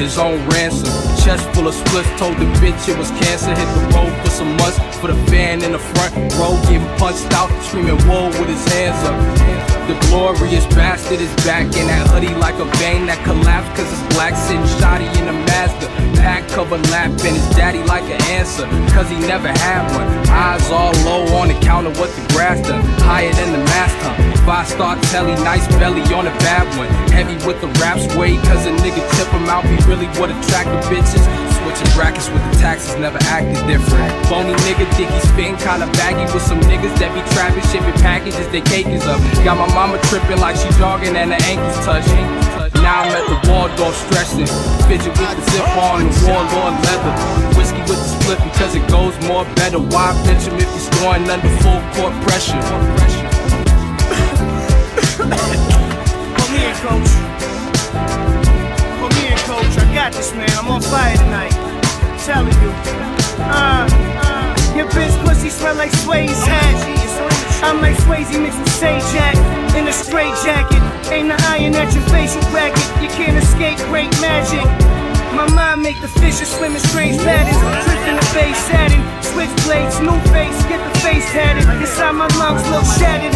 his own ransom. Chest full of splits, told the bitch it was cancer. Hit the road for some months for the fan in the front row, getting punched out, screaming whoa with his hands up. The glorious bastard is back in that hoodie like a vein that collapsed cause it's black sitting shoddy in a Mazda. Pack cover lapping his daddy like an answer cause he never had one. Eyes all low on the counter, what the grass done. Higher than the master. Five star telly, nice belly on a bad one. Heavy with the raps way cause a nigga tip him out. Be really what attract the bitches. Switching brackets with the taxes, never acted different. Bony nigga think he's spitting kinda baggy with some niggas that be trapping, shipping packages, they cake is up. Got my mama tripping like she jogging and her ankles touch. Now I'm at the Waldorf stressing. Fidget with the zip on the warlord leather. Whiskey with the split because it goes more better. Why pinch him if he's scoring under full court pressure? Put me in, coach. I got this, man. I'm on fire tonight. I'm telling you. Uh, uh, your bitch pussy smell like Swayze hat. I'm like Swayze mixed with Sajak in a straight jacket. Aim the iron at your face, facial bracket. You can't escape great magic. My mind make the fishes swim in strange patterns. Drift in the face satin. Switchblades, new face, get the face tatted. Inside my lungs look shattered,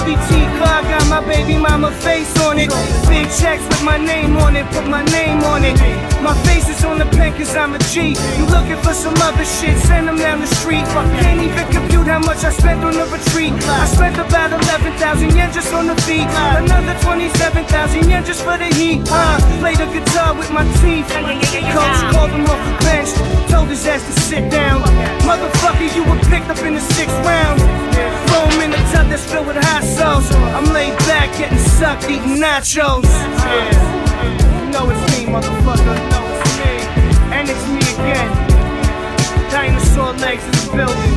EBT car got my baby mama face on it. Big checks with my name on it, put my name on it. My face is on the pen cause I'm a G. You looking for some other shit, send them down the street. Can't even compute how much I spent on the retreat. I spent about 11,000 yen just on the feet. Another 27,000 yen just for the heat. Uh, play the guitar with my teeth. Coach called him off the bench, told his ass to sit down. Motherfucker, you were picked up in the sixth round. Him in the tub that's filled Joe's. I'm laid back, getting sucked, eating nachos. Yeah. You know it's me, motherfucker. You know it's me. And it's me again. Dinosaur legs in the building.